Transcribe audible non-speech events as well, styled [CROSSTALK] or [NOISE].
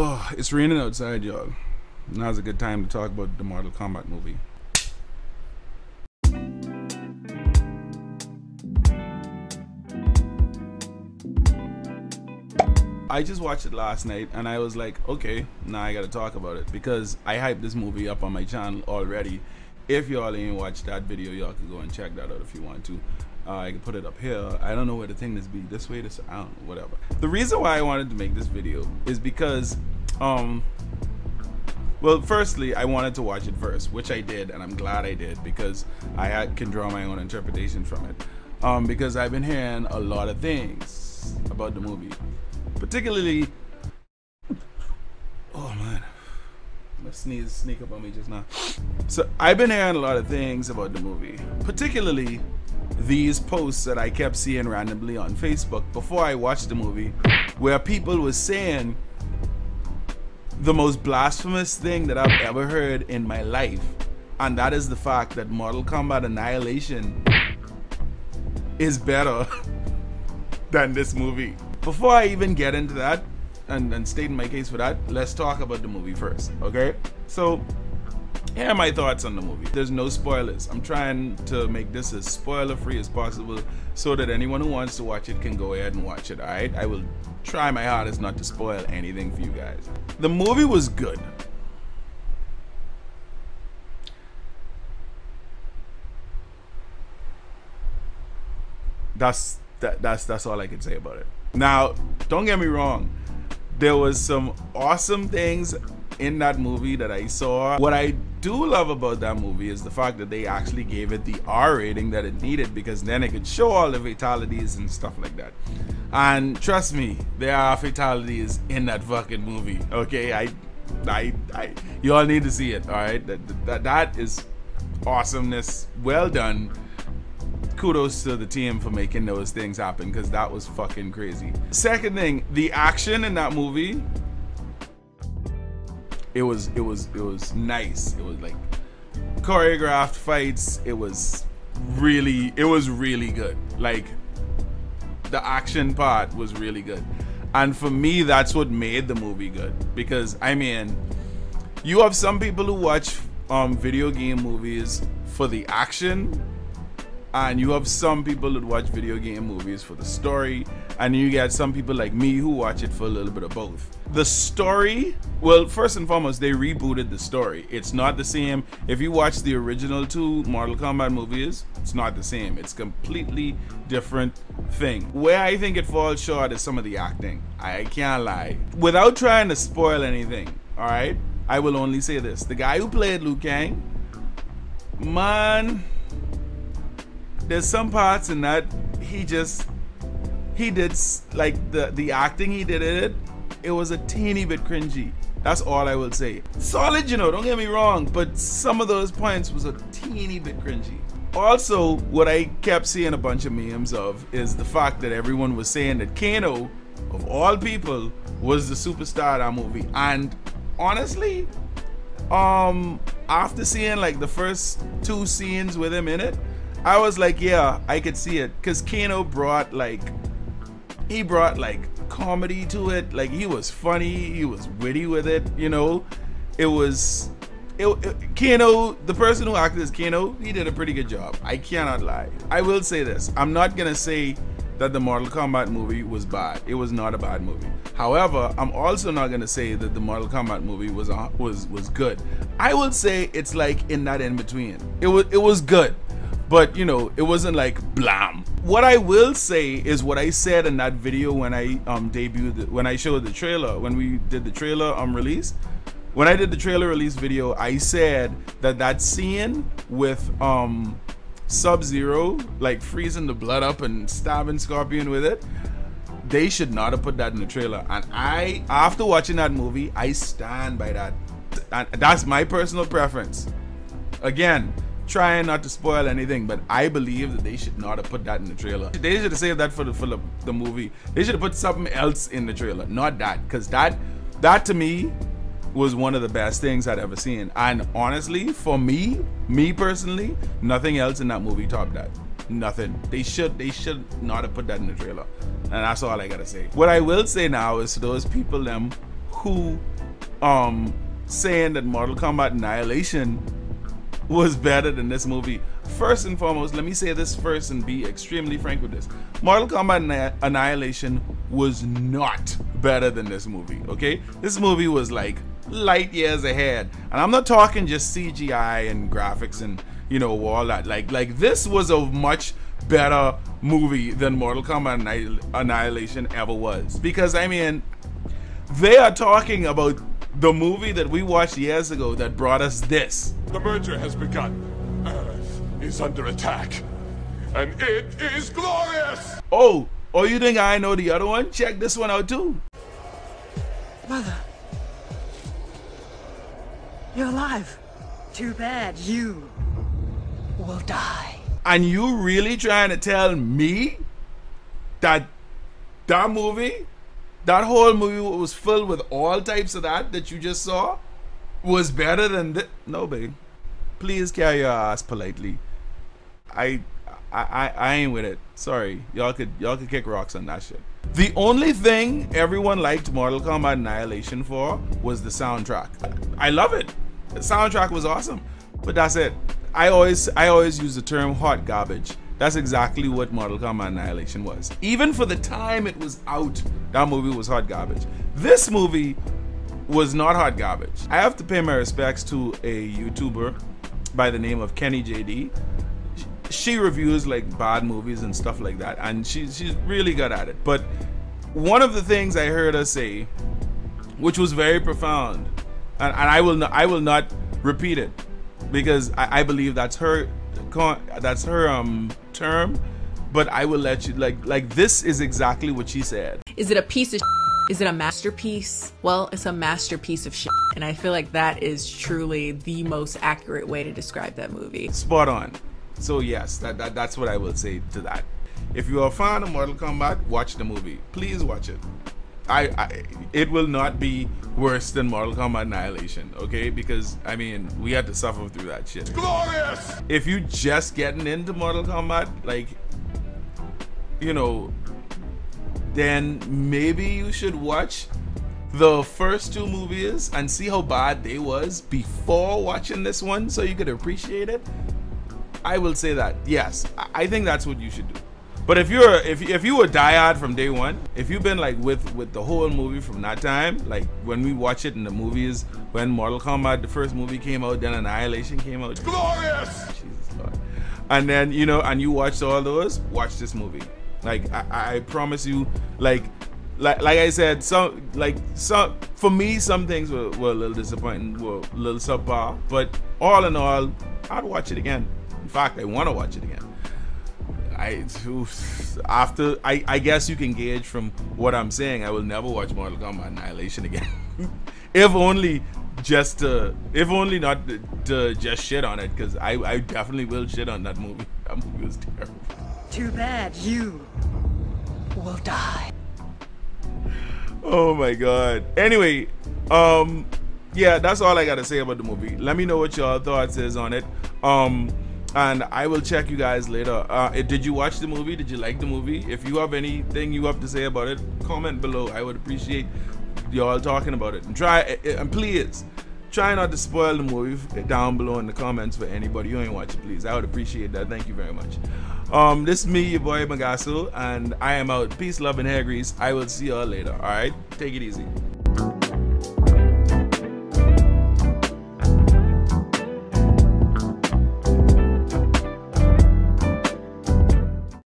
Oh, it's raining outside, y'all. Now's a good time to talk about the Mortal Kombat movie. I just watched it last night and I was like, okay, now I gotta talk about it because I hyped this movie up on my channel already. If y'all ain't watched that video, y'all can go and check that out if you want to. Uh, I can put it up here. I don't know where the thing is be. This way, this I don't know, whatever. The reason why I wanted to make this video is because, um, well, firstly, I wanted to watch it first, which I did, and I'm glad I did because I had, can draw my own interpretation from it. Um, because I've been hearing a lot of things about the movie particularly. Oh man, my sneeze sneak up on me just now. So I've been hearing a lot of things about the movie, particularly these posts that I kept seeing randomly on Facebook before I watched the movie, where people were saying the most blasphemous thing that I've ever heard in my life, and that is the fact that Mortal Kombat Annihilation is better [LAUGHS] than this movie before I even get into that and, and state my case for that, let's talk about the movie first, okay? So, here are my thoughts on the movie. There's no spoilers. I'm trying to make this as spoiler free as possible so that anyone who wants to watch it can go ahead and watch it, alright? I will try my hardest not to spoil anything for you guys. The movie was good. That's that, that's that's all I can say about it. Now, don't get me wrong. There was some awesome things in that movie that I saw. What I do love about that movie is the fact that they actually gave it the R rating that it needed because then it could show all the fatalities and stuff like that. And trust me, there are fatalities in that fucking movie. Okay, I, I, I, you all need to see it. All right, that that, that is awesomeness. Well done kudos to the team for making those things happen because that was fucking crazy. Second thing, the action in that movie, it was it was it was nice. It was like choreographed fights. It was really it was really good. Like the action part was really good. And for me, that's what made the movie good. Because I mean, you have some people who watch um, video game movies for the action and you have some people that watch video game movies for the story and you get some people like me who watch it for a little bit of both. The story well first and foremost they rebooted the story. It's not the same. If you watch the original two mortal kombat movies it's not the same. It's completely different thing. Where i think it falls short is some of the acting. I can't lie. Without trying to spoil anything all right i will only say this. The guy who played liu kang man there's some parts in that he just he did like the the acting he did in it it was a teeny bit cringy. That's all i will say. Solid you know don't get me wrong but some of those points was a teeny bit cringy. Also what i kept seeing a bunch of memes of is the fact that everyone was saying that kano of all people was the superstar of that movie. And honestly um after seeing like the first two scenes with him in it I was like, yeah, I could see it. Cause Kano brought like he brought like comedy to it. Like he was funny, he was witty with it, you know. It was it, it, Kano, the person who acted as Kano, he did a pretty good job. I cannot lie. I will say this. I'm not gonna say that the Mortal Kombat movie was bad. It was not a bad movie. However, I'm also not gonna say that the Mortal Kombat movie was uh, was was good. I would say it's like in that in between. It was it was good but you know it wasn't like blam what i will say is what i said in that video when i um debuted when i showed the trailer when we did the trailer um release. When i did the trailer release video i said that that scene with um sub zero like freezing the blood up and stabbing scorpion with it they should not have put that in the trailer. And i after watching that movie i stand by that. And that's my personal preference. Again trying not to spoil anything, but I believe that they should not have put that in the trailer. They should have saved that for the for the, the movie. They should have put something else in the trailer, not that, because that that to me was one of the best things I'd ever seen. And honestly, for me, me personally, nothing else in that movie topped that. Nothing. They should they should not have put that in the trailer. And that's all I gotta say. What I will say now is to those people them who um saying that Mortal Kombat Annihilation was better than this movie. First and foremost, let me say this first and be extremely frank with this. Mortal Kombat Annihilation was not better than this movie, okay? This movie was like light years ahead. And I'm not talking just CGI and graphics and, you know, all that. Like like this was a much better movie than Mortal Kombat Annihilation ever was. Because I mean, they are talking about the movie that we watched years ago that brought us this. The merger has begun. Earth is under attack. And it is glorious! Oh, oh, you think I know the other one? Check this one out too. Mother. You're alive. Too bad you will die. And you really trying to tell me that that movie that whole movie was filled with all types of that that you just saw was better than this. No, babe. Please carry your ass politely. I, I, I ain't with it. Sorry, y'all could y'all could kick rocks on that shit. The only thing everyone liked Mortal Kombat Annihilation for was the soundtrack. I love it. The soundtrack was awesome, but that's it. I always I always use the term hot garbage that's exactly what Mortal Kombat Annihilation was. Even for the time it was out, that movie was hot garbage. This movie was not hot garbage. I have to pay my respects to a YouTuber by the name of Kennie JD. She reviews like bad movies and stuff like that, and she's she's really good at it. But one of the things I heard her say, which was very profound, and, and I will not, I will not repeat it because I, I believe that's her that's her um term, but I will let you like like this is exactly what she said. Is it a piece of is it a masterpiece? Well, it's a masterpiece of shit. And I feel like that is truly the most accurate way to describe that movie. Spot on. So yes, that, that that's what I will say to that. If you are a fan of Mortal Kombat, watch the movie. Please watch it. I, I, it will not be worse than Mortal Kombat Annihilation, okay? Because I mean, we had to suffer through that shit. Glorious! If you just getting into Mortal Kombat, like, you know, then maybe you should watch the first two movies and see how bad they was before watching this one, so you could appreciate it. I will say that yes, I think that's what you should do. But if you're if if you were diehard from day one, if you've been like with with the whole movie from that time, like when we watch it in the movies, when Mortal Kombat the first movie came out, then Annihilation came out. Glorious. Jesus Lord. And then you know, and you watched all those, watch this movie. Like I, I promise you, like like like I said, some like some for me some things were, were a little disappointing, were a little subpar. But all in all, I'd watch it again. In fact, I want to watch it again. I after I, I guess you can gauge from what I'm saying. I will never watch Mortal Kombat Annihilation again, [LAUGHS] if only just to, if only not to, to just shit on it, because I I definitely will shit on that movie. [LAUGHS] That movie was terrible. Too bad you will die. Oh my god. Anyway, um, yeah, that's all I gotta say about the movie. Let me know what your thoughts is on it. Um and I will check you guys later. Uh, did you watch the movie? Did you like the movie? If you have anything you have to say about it, comment below. I would appreciate y'all talking about it. And try eh, eh, and please try not to spoil the movie down below in the comments for anybody who ain't watch it. Please, I would appreciate that. Thank you very much. Um, this is me, your boy Magaso, and I am out. Peace, love, and hair grease. I will see y'all later. All right, take it easy.